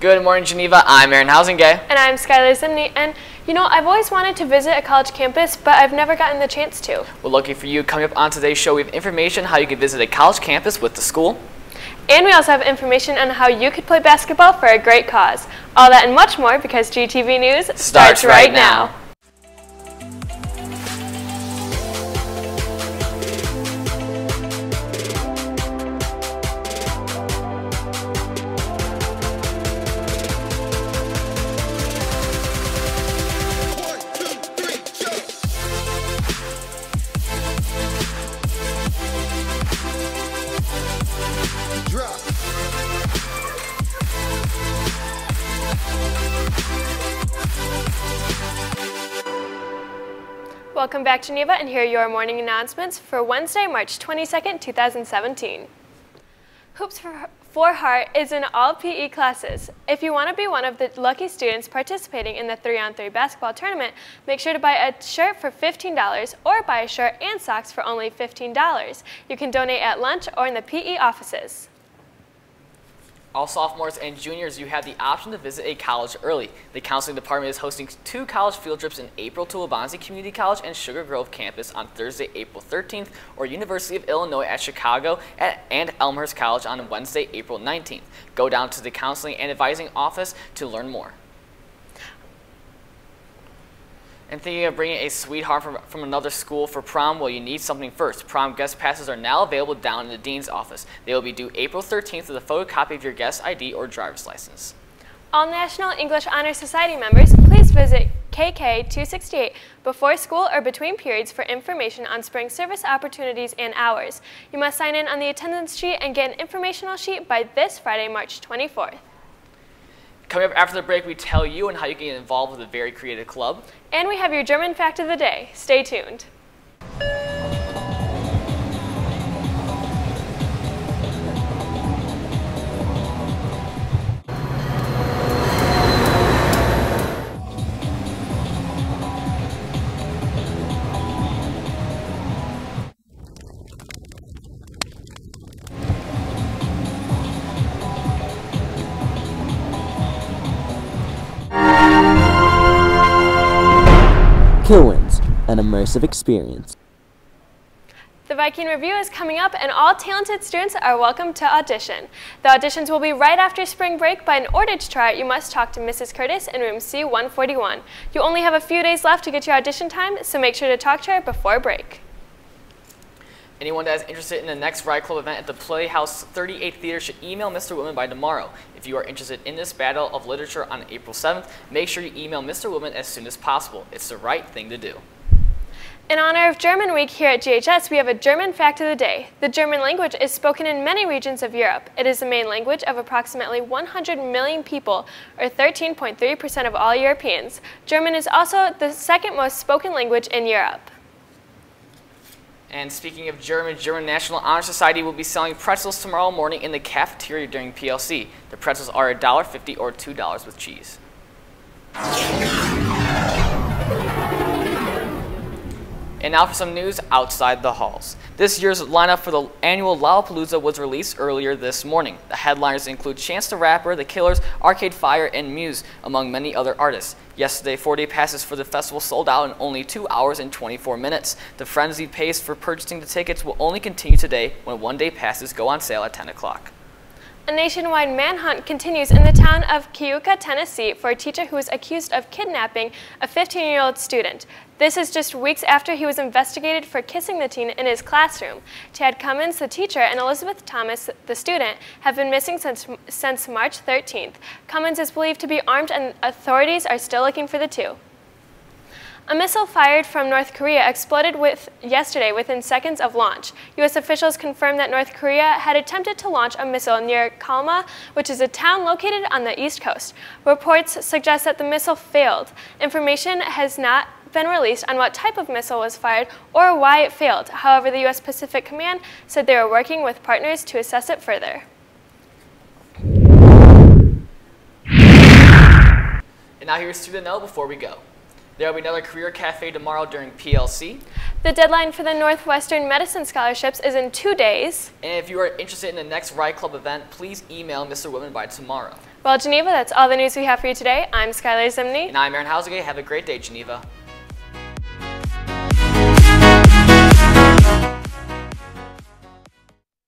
Good morning, Geneva. I'm Aaron Housingay. And I'm Skylar Zimney. And you know, I've always wanted to visit a college campus, but I've never gotten the chance to. Well, lucky for you. Coming up on today's show, we have information how you can visit a college campus with the school. And we also have information on how you could play basketball for a great cause. All that and much more because GTV News starts, Starts right now. One, Welcome back, to Geneva, and here are your morning announcements for Wednesday, March 22nd, 2017. Hoops for, for Heart is in all PE classes. If you want to be one of the lucky students participating in the 3-on-3 basketball tournament, make sure to buy a shirt for $15 or buy a shirt and socks for only $15. You can donate at lunch or in the PE offices. All sophomores and juniors, you have the option to visit a college early. The counseling department is hosting two college field trips in April to Waubonsee Community College and Sugar Grove campus on Thursday, April 13th, or University of Illinois at Chicago at, and Elmhurst College on Wednesday, April 19th. Go down to the counseling and advising office to learn more. And thinking of bringing a sweetheart from, from another school for prom? Well, you need something first. Prom guest passes are now available down in the dean's office. They will be due April 13th with a photocopy of your guest ID or driver's license. All National English Honor Society members, please visit KK 268 before school or between periods for information on spring service opportunities and hours. You must sign in on the attendance sheet and get an informational sheet by this Friday, March 24th. Coming up after the break, we tell you and how you can get involved with a very creative club. And we have your German fact of the day. Stay tuned. Kilwins, an immersive experience. The Viking Revue is coming up, and all talented students are welcome to audition. The auditions will be right after spring break, but in order to try it, you must talk to Mrs. Curtis in room C141. You only have a few days left to get your audition time, so make sure to talk to her before break. Anyone that is interested in the next Write Club event at the Playhouse 38th Theater should email Mr. Whitman by tomorrow. If you are interested in this battle of literature on April 7th, make sure you email Mr. Whitman as soon as possible. It's the right thing to do. In honor of German Week here at GHS, we have a German fact of the day. The German language is spoken in many regions of Europe. It is the main language of approximately 100 million people, or 13.3% of all Europeans. German is also the second most spoken language in Europe. And speaking of German, German National Honor Society will be selling pretzels tomorrow morning in the cafeteria during PLC. The pretzels are $1.50 or $2 with cheese. And now for some news outside the halls. This year's lineup for the annual Lollapalooza was released earlier this morning. The headliners include Chance the Rapper, The Killers, Arcade Fire, and Muse, among many other artists. Yesterday, four-day passes for the festival sold out in only 2 hours and 24 minutes. The frenzied pace for purchasing the tickets will only continue today when one-day passes go on sale at 10 o'clock. A nationwide manhunt continues in the town of Keuka, Tennessee, for a teacher who is accused of kidnapping a 15-year-old student. This is just weeks after he was investigated for kissing the teen in his classroom. Tad Cummins, the teacher, and Elizabeth Thomas, the student, have been missing since, since March 13th. Cummins is believed to be armed, and authorities are still looking for the two. A missile fired from North Korea exploded with yesterday within seconds of launch. U.S. officials confirmed that North Korea had attempted to launch a missile near Kalma, which is a town located on the east coast. Reports suggest that the missile failed. Information has not been released on what type of missile was fired or why it failed. However, the U.S. Pacific Command said they were working with partners to assess it further. And now here's student note before we go. There will be another career cafe tomorrow during PLC. The deadline for the Northwestern Medicine Scholarships is in two days. And if you are interested in the next Write Club event, please email Mr. Whitman by tomorrow. Well, Geneva, that's all the news we have for you today. I'm Skylar Zimney. And I'm Aaron Housegate. Have a great day, Geneva.